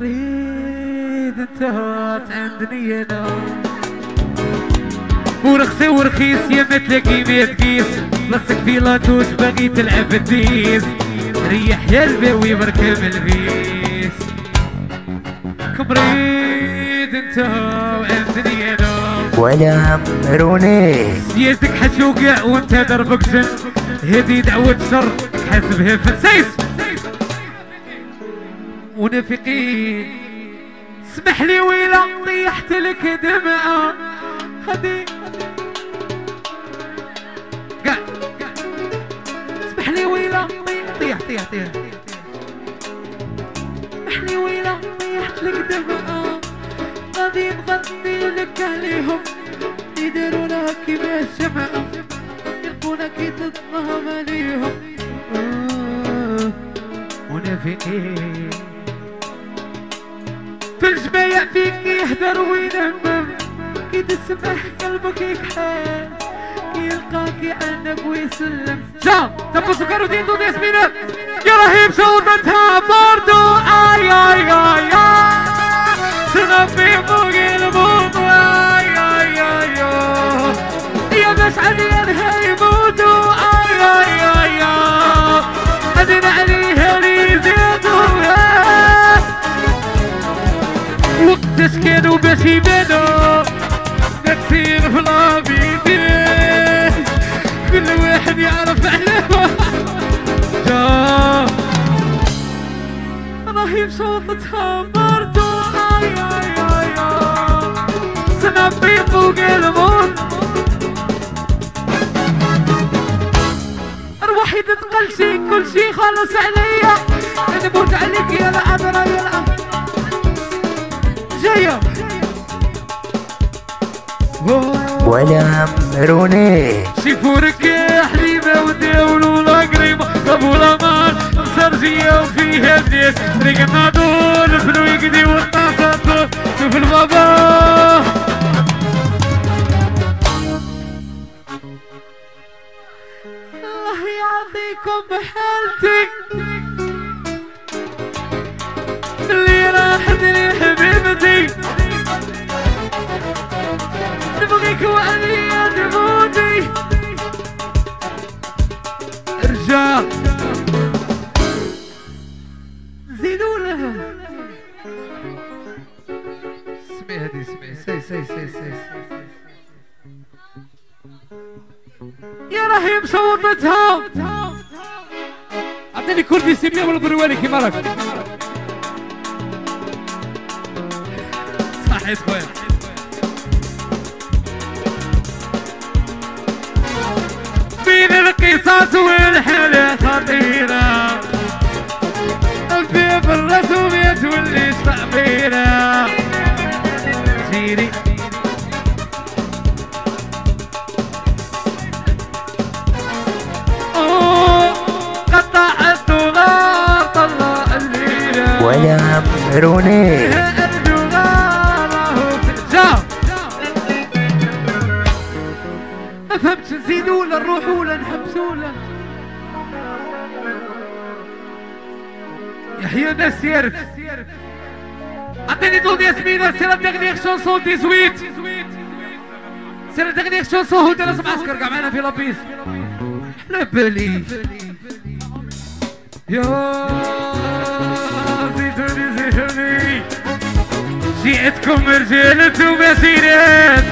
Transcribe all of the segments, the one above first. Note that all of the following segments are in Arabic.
ريد انتهت عندني أنا. ورخصي ورخيص يا ما تلاقي ما تقيس بلاصتك في لاطوش باغي تلعب الديس. ريح يا الباوي بركب الغيس كبريد انت وعندني أنا. ولا عمروني. سيادتك حشوقع وانت دربك جن. هذه دعوة شر حاسبها فنسيس ونافقين اسمح لي ويلا طيحت لك دمعة. هذه قاع. اسمح لي ويلا طيح طيح طيح اسمح لي ويلا طيحت لك دمعة. غادي نغني لك عليهم. يديرونا كيما الشمعة يلقونا كي تتنهم عليهم. آه، يهدر وينمم كي تسمح قلبك يكحل كي يلقاك عنك ويسلم. شام تبو سكر ودين دون ياسمينة يا رهيب شوطتها برضو آي آي آي آي. كانوا باش يبانوا تكسير في العبيدين كل واحد يعرف عليه جا رهيب شوطتها برضو اي اي اي سنبي فوق الموت روحي تتقل شي كل شي خلص عليا نموت عليك يا العذرا يا العذرا جاية. ولا عمروني شيفورك يا حليمة وداولوا القريمة صابوا الأمان مسرجية وفيها بنات ريقنا دول الفلو يقدي والناصر شوف البابا الله يعطيكم بحالتي نبغيك وعليا تموتي رجال زيدوا لها اسمي هذه اسمي. سي سي سي سي يا رهيب صوتتها اعطيني كردي سيبيا ولا بروالي كيما راك. صحيت خويا. القصص والحالة خطيرة. في بالرسوميات واللي تعبيرة جيري أوه، قطعت غار طلع الليلة ولا عمروني نروحوا ولا نحبسوا ولا يحيى الناس يعرف عطيني دول ياسمين سي لا ديغنيغ شونسون 18 سي لا ديغنيغ شونسون هو درس معسكر كاع معنا في لابيس. لا بالي يا زيتوني زيتوني. جيتكم رجال ومسيرات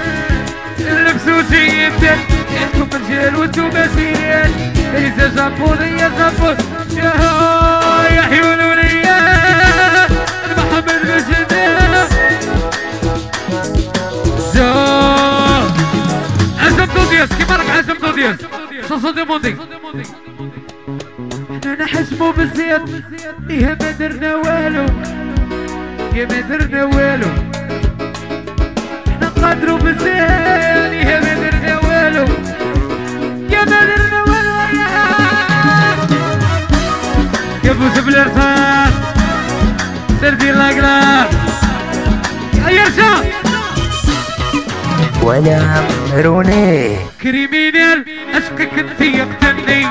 لبسوا جيتك جيتكم رجال وأنتم مسيرات إذا جابوني يا جابون يا يا حيون وليا محمد زا عزم دودياس كيما راك عزم دودياس شونسون دي موندي إحنا نحجمو بزيت يا ما درنا والو يا ما درنا والو إحنا نقدروا بزيت ولا عمروني كريمينال أشكك أنت يقتلني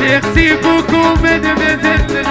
ليغسيبوكم من مازال